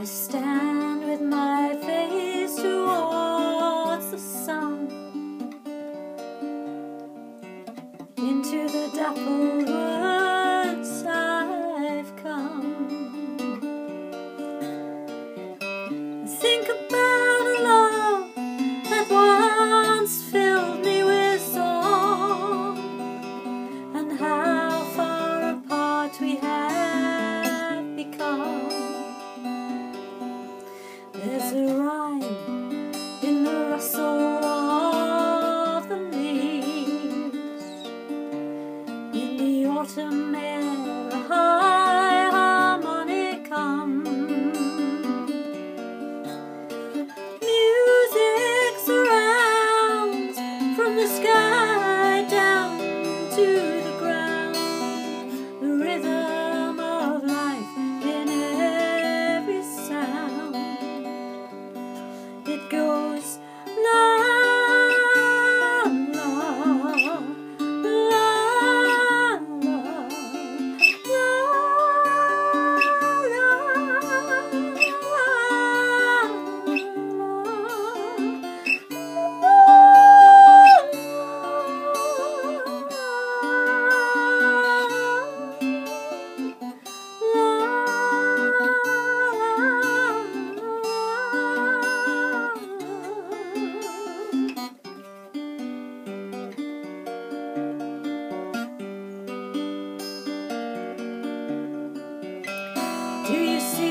I stand with my face towards the sun, into the dappled woods I've come. Think Do you see?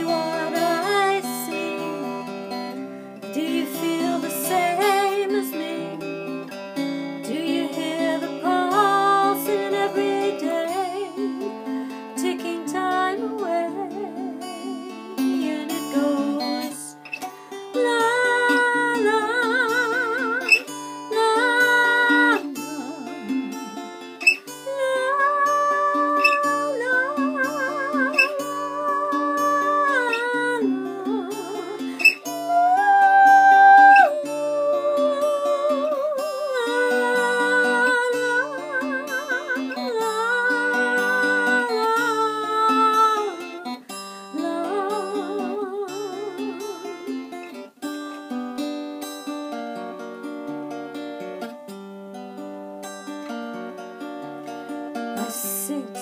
sink